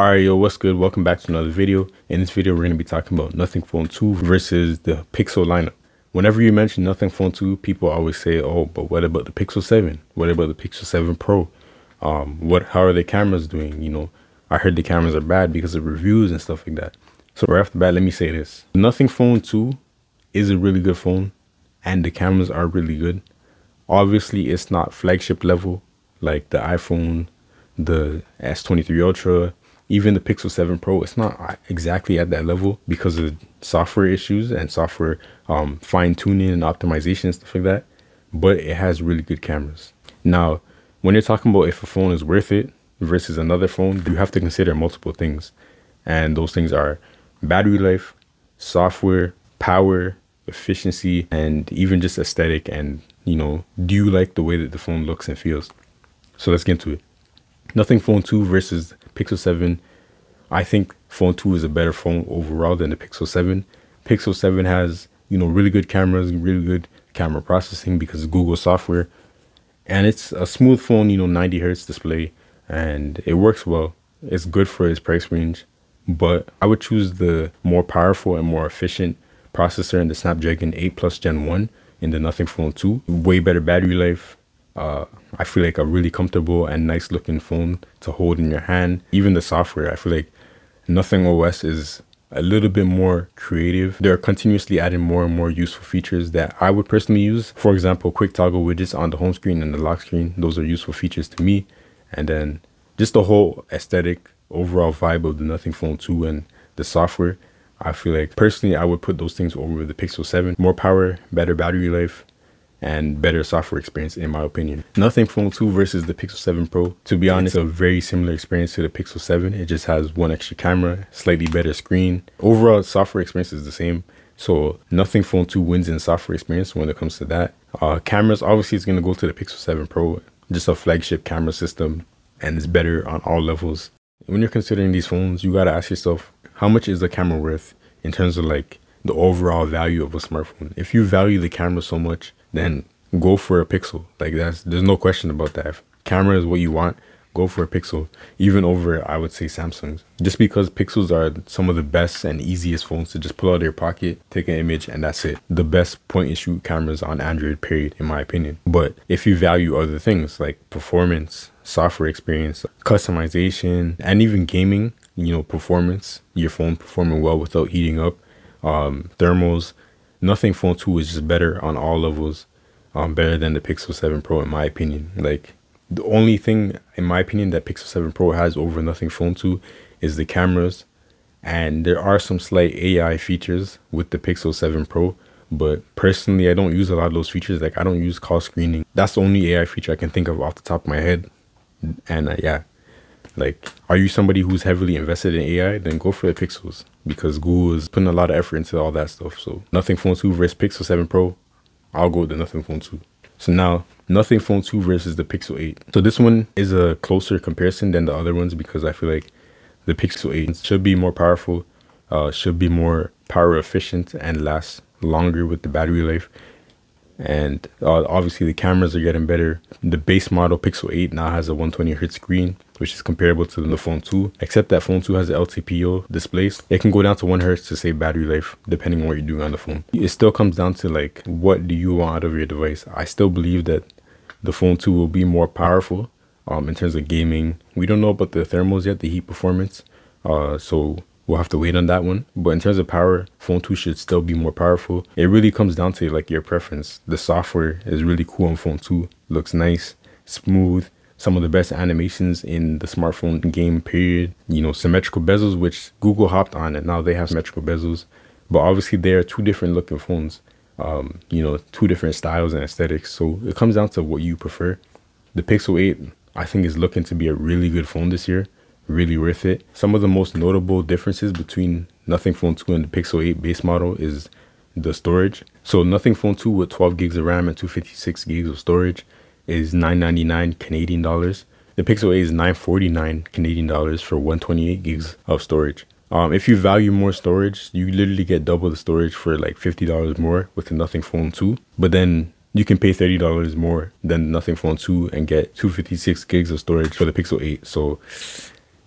Alright yo, what's good? Welcome back to another video. In this video, we're going to be talking about Nothing Phone 2 versus the Pixel lineup. Whenever you mention Nothing Phone 2, people always say, oh, but what about the Pixel 7? What about the Pixel 7 Pro? Um, what? How are the cameras doing? You know, I heard the cameras are bad because of reviews and stuff like that. So right off the bat, let me say this. Nothing Phone 2 is a really good phone and the cameras are really good. Obviously, it's not flagship level like the iPhone, the S23 Ultra, even the Pixel 7 Pro, it's not exactly at that level because of software issues and software um, fine tuning and optimization and stuff like that. But it has really good cameras. Now, when you're talking about if a phone is worth it versus another phone, you have to consider multiple things. And those things are battery life, software, power, efficiency, and even just aesthetic. And, you know, do you like the way that the phone looks and feels? So let's get into it. Nothing Phone 2 versus Pixel 7. I think Phone 2 is a better phone overall than the Pixel 7. Pixel 7 has, you know, really good cameras, really good camera processing because Google software. And it's a smooth phone, you know, 90 hertz display, and it works well. It's good for its price range, but I would choose the more powerful and more efficient processor in the Snapdragon 8 Plus Gen 1 in the Nothing Phone 2. Way better battery life, uh, I feel like a really comfortable and nice looking phone to hold in your hand. Even the software, I feel like Nothing OS is a little bit more creative. They're continuously adding more and more useful features that I would personally use. For example, quick toggle widgets on the home screen and the lock screen. Those are useful features to me. And then just the whole aesthetic, overall vibe of the Nothing Phone 2 and the software. I feel like personally, I would put those things over the Pixel 7. More power, better battery life, and better software experience in my opinion. Nothing Phone 2 versus the Pixel 7 Pro. To be honest, a very similar experience to the Pixel 7. It just has one extra camera, slightly better screen. Overall software experience is the same. So Nothing Phone 2 wins in software experience when it comes to that. Uh, cameras, obviously it's going to go to the Pixel 7 Pro. Just a flagship camera system and it's better on all levels. When you're considering these phones, you got to ask yourself, how much is the camera worth in terms of like the overall value of a smartphone? If you value the camera so much, then go for a pixel. Like that's there's no question about that. If camera is what you want, go for a pixel. Even over I would say Samsung's. Just because pixels are some of the best and easiest phones to just pull out of your pocket, take an image and that's it. The best point and shoot cameras on Android period in my opinion. But if you value other things like performance, software experience, customization, and even gaming, you know, performance, your phone performing well without heating up, um, thermals, Nothing Phone 2 is just better on all levels, um, better than the Pixel 7 Pro in my opinion. Like the only thing in my opinion that Pixel 7 Pro has over Nothing Phone 2 is the cameras, and there are some slight AI features with the Pixel 7 Pro. But personally, I don't use a lot of those features. Like I don't use call screening. That's the only AI feature I can think of off the top of my head. And uh, yeah, like, are you somebody who's heavily invested in AI? Then go for the Pixels because Google is putting a lot of effort into all that stuff. So Nothing Phone 2 versus Pixel 7 Pro, I'll go with the Nothing Phone 2. So now Nothing Phone 2 versus the Pixel 8. So this one is a closer comparison than the other ones because I feel like the Pixel 8 should be more powerful, uh, should be more power efficient and last longer with the battery life and uh, obviously the cameras are getting better. The base model Pixel 8 now has a 120 hertz screen, which is comparable to the phone 2, except that phone 2 has the LTPO displays. It can go down to 1 hertz to save battery life, depending on what you're doing on the phone. It still comes down to like, what do you want out of your device? I still believe that the phone 2 will be more powerful um, in terms of gaming. We don't know about the thermals yet, the heat performance. Uh, so We'll have to wait on that one. But in terms of power, phone 2 should still be more powerful. It really comes down to like your preference. The software is really cool on phone 2. Looks nice, smooth, some of the best animations in the smartphone game period. You know, symmetrical bezels, which Google hopped on and now they have symmetrical bezels. But obviously they are two different looking phones. Um, you know, two different styles and aesthetics. So it comes down to what you prefer. The Pixel 8, I think is looking to be a really good phone this year really worth it. Some of the most notable differences between Nothing Phone 2 and the Pixel 8 base model is the storage. So Nothing Phone 2 with 12 gigs of RAM and 256 gigs of storage is 999 Canadian dollars. The Pixel 8 is 949 Canadian dollars for 128 gigs of storage. Um, if you value more storage, you literally get double the storage for like $50 more with the Nothing Phone 2. But then you can pay $30 more than Nothing Phone 2 and get 256 gigs of storage for the Pixel 8. So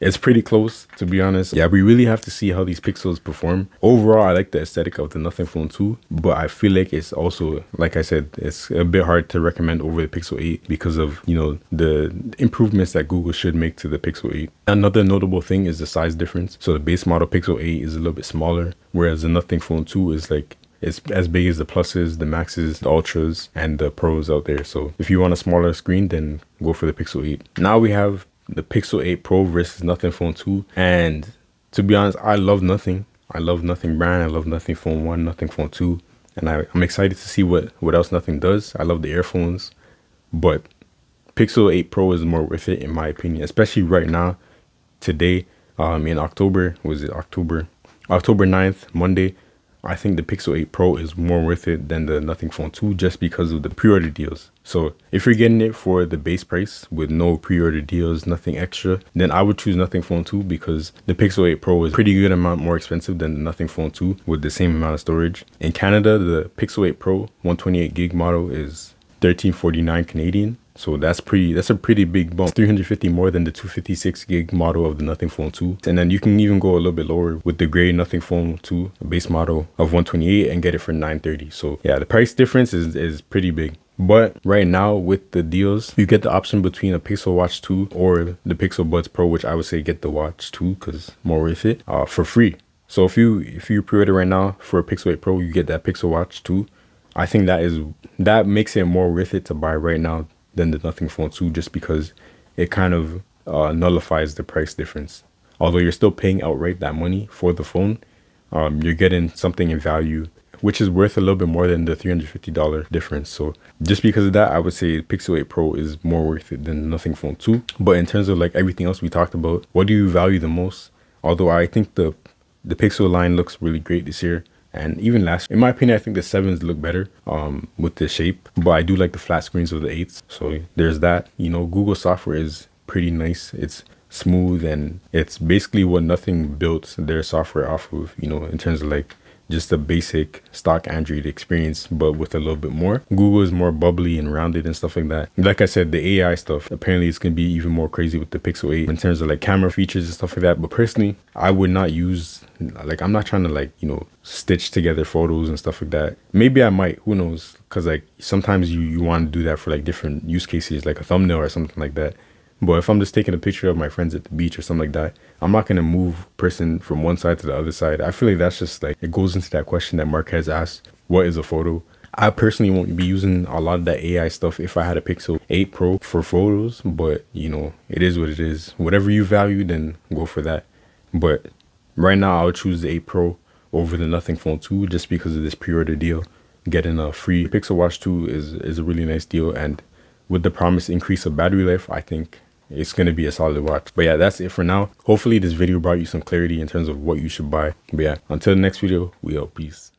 it's pretty close to be honest. Yeah, we really have to see how these pixels perform. Overall, I like the aesthetic of the Nothing Phone 2, but I feel like it's also, like I said, it's a bit hard to recommend over the Pixel 8 because of, you know, the improvements that Google should make to the Pixel 8. Another notable thing is the size difference. So the base model Pixel 8 is a little bit smaller, whereas the Nothing Phone 2 is like it's as big as the pluses, the maxes, the ultras, and the pros out there. So if you want a smaller screen, then go for the Pixel 8. Now we have the Pixel 8 Pro versus Nothing Phone 2. And to be honest, I love Nothing. I love Nothing brand. I love Nothing Phone 1, Nothing Phone 2. And I, am excited to see what, what else Nothing does. I love the earphones. But Pixel 8 Pro is more worth it in my opinion, especially right now, today, um, in October, was it October? October 9th, Monday, I think the Pixel 8 Pro is more worth it than the Nothing Phone 2 just because of the pre-order deals. So if you're getting it for the base price with no pre-order deals, nothing extra, then I would choose Nothing Phone 2 because the Pixel 8 Pro is pretty good amount more expensive than the Nothing Phone 2 with the same amount of storage. In Canada, the Pixel 8 Pro 128 gig model is 1349 Canadian so that's pretty, that's a pretty big bump. 350 more than the 256 gig model of the Nothing Phone 2. And then you can even go a little bit lower with the gray Nothing Phone 2 base model of 128 and get it for 930. So yeah, the price difference is, is pretty big. But right now with the deals, you get the option between a Pixel Watch 2 or the Pixel Buds Pro, which I would say get the Watch 2 because more worth it uh, for free. So if you if you pre-order right now for a Pixel 8 Pro, you get that Pixel Watch 2. I think that is that makes it more worth it to buy right now than the Nothing Phone 2 just because it kind of uh, nullifies the price difference. Although you're still paying outright that money for the phone, um, you're getting something in value which is worth a little bit more than the $350 difference. So just because of that, I would say Pixel 8 Pro is more worth it than Nothing Phone 2. But in terms of like everything else we talked about, what do you value the most? Although I think the the Pixel line looks really great this year and even last in my opinion i think the sevens look better um with the shape but i do like the flat screens of the eights. So there's that. You know google software is pretty nice. It's smooth and it's basically what nothing built their software off of you know in terms of like just a basic stock Android experience, but with a little bit more. Google is more bubbly and rounded and stuff like that. Like I said, the AI stuff, apparently it's going to be even more crazy with the Pixel 8 in terms of like camera features and stuff like that. But personally, I would not use, like, I'm not trying to like, you know, stitch together photos and stuff like that. Maybe I might, who knows? Cause like sometimes you, you want to do that for like different use cases, like a thumbnail or something like that. But if I'm just taking a picture of my friends at the beach or something like that, I'm not gonna move person from one side to the other side. I feel like that's just like it goes into that question that Marques asked, what is a photo? I personally won't be using a lot of that AI stuff if I had a Pixel 8 Pro for photos, but you know, it is what it is. Whatever you value, then go for that. But right now, I'll choose the 8 Pro over the Nothing Phone 2 just because of this pre-order deal. Getting a free Pixel Watch 2 is, is a really nice deal. And with the promised increase of battery life, I think it's going to be a solid watch. But yeah, that's it for now. Hopefully this video brought you some clarity in terms of what you should buy. But yeah, until the next video, we out. Peace.